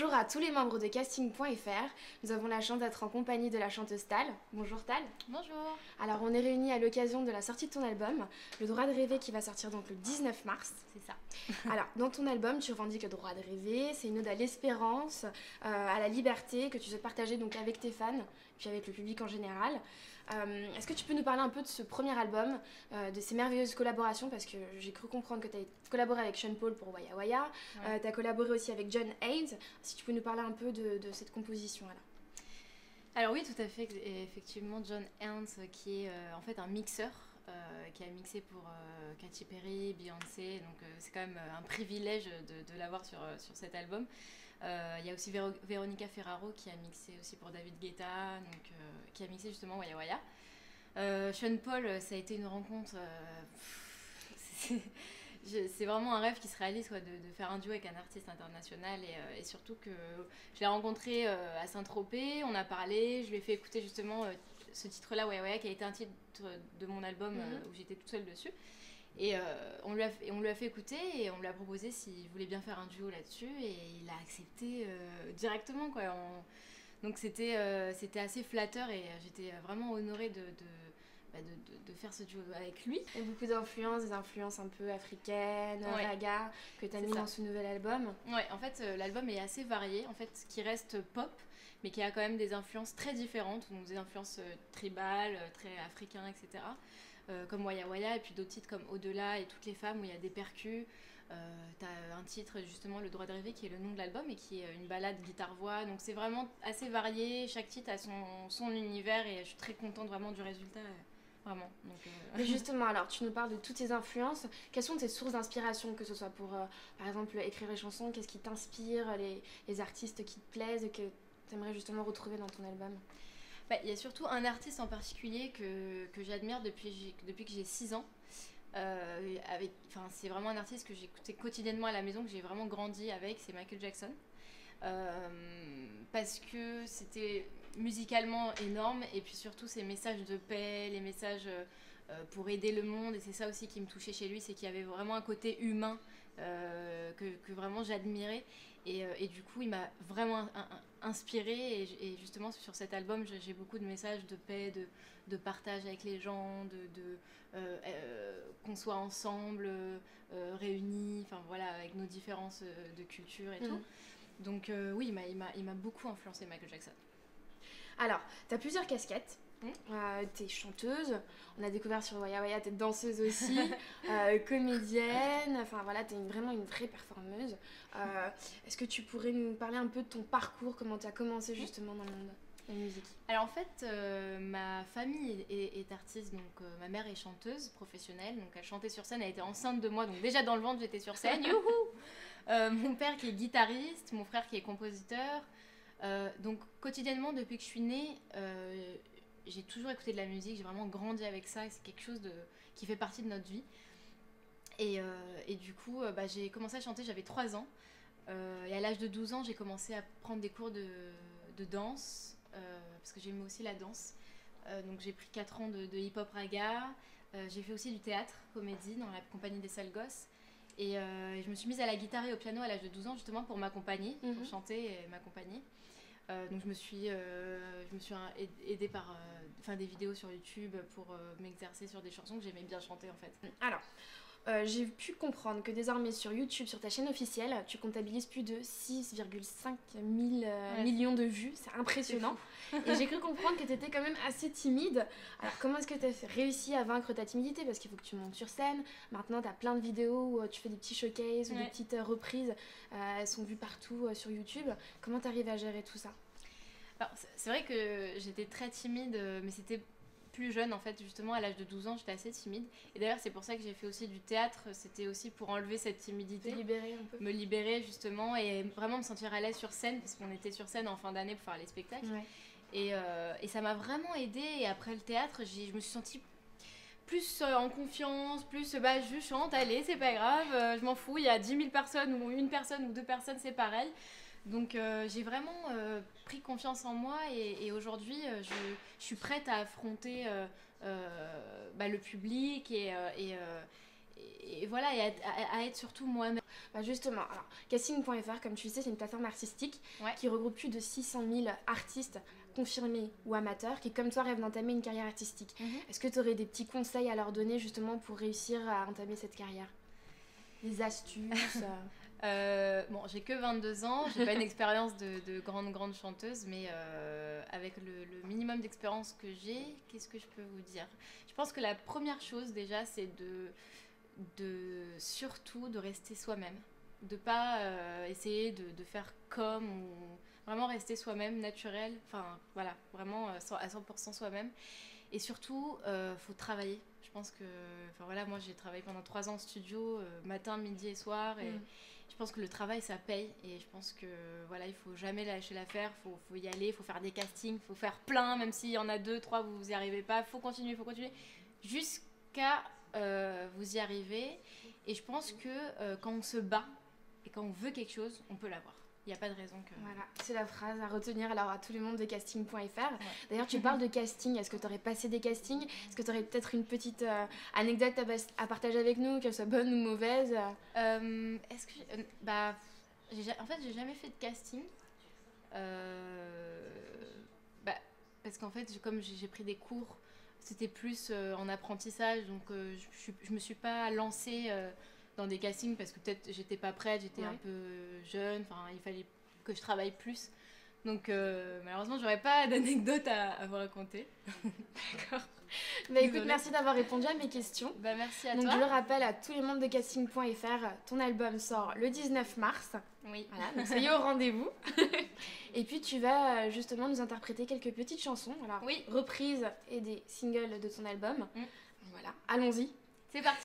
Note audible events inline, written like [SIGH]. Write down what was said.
Bonjour à tous les membres de casting.fr. Nous avons la chance d'être en compagnie de la chanteuse Tal. Bonjour Tal. Bonjour. Alors on est réunis à l'occasion de la sortie de ton album, Le droit de rêver qui va sortir donc le 19 mars. C'est ça. [LAUGHS] Alors dans ton album tu revendiques le droit de rêver, c'est une ode à l'espérance, euh, à la liberté que tu souhaites partager donc avec tes fans, puis avec le public en général. Euh, est-ce que tu peux nous parler un peu de ce premier album, euh, de ces merveilleuses collaborations? Parce que j'ai cru comprendre que tu as collaboré avec Sean Paul pour Waya Waya, tu as collaboré aussi avec John Hayes. Si tu peux nous parler un peu de, cette composition-là. Alors oui, tout à fait. Effectivement, John Hayes, qui est en fait un mixeur, qui a mixé pour Katy Perry, Beyoncé. Donc c'est quand même un privilège de, l'avoir sur, sur cet album. Il y a aussi Veronica Ferraro qui a mixé aussi pour David Guetta, donc, qui a mixé justement Waya Waya. Sean Paul, ça a été une rencontre. [LAUGHS] c'est vraiment un rêve qui se réalise quoi, de, faire un duo avec un artiste international et, surtout que je l'ai rencontré à Saint-Tropez, on a parlé, je lui ai fait écouter justement ce titre-là, Waya Waya, qui a été un titre de mon album mhm. où j'étais toute seule dessus. Et euh, on, lui a fait, on lui a fait écouter et on lui a proposé s'il voulait bien faire un duo là-dessus et il a accepté euh, directement. Quoi. Donc c'était euh, c'était assez flatteur et j'étais vraiment honorée de, bah, de, de, faire ce duo avec lui. Et beaucoup d'influences, des influences un peu africaines, raga, que tu as mis dans ce nouvel album. Ouais, en fait l'album est assez varié, en fait, qui reste pop mais qui a quand même des influences très différentes, donc des influences tribales, très africaines, etc. Euh, comme Waya Waya, et puis d'autres titres comme Au-delà et Toutes les femmes où il y a des percus. Euh, tu as un titre justement Le droit de rêver qui est le nom de l'album et qui est une balade guitare-voix. Donc c'est vraiment assez varié, chaque titre a son, son, univers et je suis très contente vraiment du résultat. Vraiment. Donc, euh, Mais [LAUGHS] justement, alors tu nous parles de toutes tes influences. Quelles sont tes sources d'inspiration, que ce soit pour, par exemple, écrire les chansons? Qu'est-ce qui t'inspire les, les, artistes qui te plaisent et que tu aimerais justement retrouver dans ton album? Bah, il y a surtout un artiste en particulier que, que j'admire depuis, depuis que j'ai 6 ans. Euh, avec, c'est vraiment un artiste que j'écoutais quotidiennement à la maison, que j'ai vraiment grandi avec, c'est Michael Jackson. Euh, parce que c'était musicalement énorme et puis surtout ses messages de paix, les messages euh, pour aider le monde et c'est ça aussi qui me touchait chez lui, c'est qu'il y avait vraiment un côté humain que, que, vraiment j'admirais et, et, du coup il m'a vraiment inspiré et, justement sur cet album j'ai beaucoup de messages de paix, de, de partage avec les gens, de, de euh, euh, qu'on soit ensemble, euh, réunis, enfin voilà, avec nos différences de culture et tout. Mm. Donc oui, il m'a beaucoup influencé Michael Jackson. Alors, tu as plusieurs casquettes. Euh, t'es chanteuse, on a découvert sur Waya Waya, t'es danseuse aussi, [LAUGHS] euh, comédienne, enfin voilà, t'es vraiment une vraie performeuse. Euh, est-ce que tu pourrais nous parler un peu de ton parcours, comment tu as commencé justement dans le monde de la musique? Alors en fait, ma famille est, artiste, donc ma mère est chanteuse professionnelle, donc elle chantait sur scène, elle était enceinte de moi, donc déjà dans le ventre j'étais sur scène, [LAUGHS] youhou! Mon père qui est guitariste, mon frère qui est compositeur. Donc quotidiennement depuis que je suis née, j'ai toujours écouté de la musique, j'ai vraiment grandi avec ça et c'est quelque chose de, qui fait partie de notre vie. Et, euh, et du coup, euh, bah, j'ai commencé à chanter, j'avais 3 ans. Euh, et à l'âge de 12 ans, j'ai commencé à prendre des cours de, de danse, parce que j'aimais aussi la danse. donc j'ai pris 4 ans de, hip-hop raga. j'ai fait aussi du théâtre, comédie, dans la compagnie des sales gosses. Et je me suis mise à la guitare et au piano à l'âge de 12 ans, justement pour m'accompagner, pour mhm. chanter et m'accompagner. Euh, donc je me suis, euh, aidée par euh, des vidéos sur YouTube pour m'exercer sur des chansons que j'aimais bien chanter en fait. Euh, j'ai pu comprendre que désormais sur YouTube, sur ta chaîne officielle, tu comptabilises plus de 6,5 euh, millions de vues. C'est impressionnant. et j'ai [LAUGHS] cru comprendre que tu étais quand même assez timide. Alors comment est-ce que tu as réussi à vaincre ta timidité? Parce qu'il faut que tu montes sur scène. Maintenant, tu as plein de vidéos où euh, tu fais des petits showcases ou des petites reprises. elles sont vues partout sur YouTube. Comment tu arrives à gérer tout ça? C'est vrai que j'étais très timide, mais c'était plus jeune en fait justement à l'âge de 12 ans j'étais assez timide. Et d'ailleurs c'est pour ça que j'ai fait aussi du théâtre. C'était aussi pour enlever cette timidité. Libérer un peu. Me libérer justement et vraiment me sentir à l'aise sur scène parce qu'on était sur scène en fin d'année pour faire les spectacles. Et, euh, et, ça m'a vraiment aidé et après le théâtre je me suis sentie plus euh, en confiance, plus bah je chante, allez, c'est pas grave, euh, je m'en fous, il y a 10 000 personnes ou une personne ou deux personnes, c'est pareil. Donc euh, j'ai vraiment euh, pris confiance en moi et, aujourd'hui euh, je, suis prête à affronter bah, le public et, et, voilà, et à, être surtout moi-même. Bah justement, alors, casting.fr, comme tu le sais, c'est une plateforme artistique qui regroupe plus de 600 000 artistes confirmés ou amateurs qui, comme toi, rêvent d'entamer une carrière artistique. Mhm. Est-ce que tu aurais des petits conseils à leur donner justement pour réussir à entamer cette carrière? Des astuces [LAUGHS] euh? Euh, bon, j'ai que 22 ans, j'ai pas une [LAUGHS] expérience de, grande, grande chanteuse, mais euh, avec le, minimum d'expérience que j'ai, qu'est-ce que je peux vous dire? Je pense que la première chose déjà, c'est de, de surtout de rester soi-même, de pas euh, essayer de, de, faire comme ou vraiment rester soi-même, naturel, enfin voilà, vraiment à 100% soi-même. Et surtout, il faut travailler. Je pense que, enfin voilà, moi j'ai travaillé pendant 3 ans en studio, matin, midi et soir, et. Mm je pense que le travail ça paye et je pense que voilà il faut jamais lâcher l'affaire faut, faut y aller faut faire des castings faut faire plein même s'il y en a deux trois vous n'y arrivez pas faut continuer faut continuer jusqu'à euh, vous y arriver et je pense que euh, quand on se bat et quand on veut quelque chose on peut l'avoir n'y a pas de raison que. Voilà, c'est la phrase à retenir alors à tout le monde de casting.fr. D'ailleurs, tu parles de casting. Est-ce que tu aurais passé des castings? Est-ce que tu aurais peut-être une petite euh, anecdote à, partager avec nous, qu'elle soit bonne ou mauvaise? Euh, Est-ce que. Euh, bah. En fait, j'ai jamais fait de casting. Bah, parce qu'en fait, comme j'ai pris des cours, c'était plus en apprentissage, donc je, je, me suis pas lancée dans des castings parce que peut-être j'étais pas prête, j'étais un peu jeune, enfin il fallait que je travaille plus. Donc euh, malheureusement, j'aurais pas [LAUGHS] d'anecdote à, vous raconter. [LAUGHS] D'accord. Bah écoute, merci d'avoir répondu à mes questions. Bah merci à donc, toi. je le rappelle à tous les membres de casting.fr, ton album sort le 19 mars. Oui. Voilà, donc soyez au rendez-vous. [LAUGHS] et puis tu vas euh, justement nous interpréter quelques petites chansons, alors oui. reprises et des singles de ton album. Mm. Voilà, allons-y. C'est parti.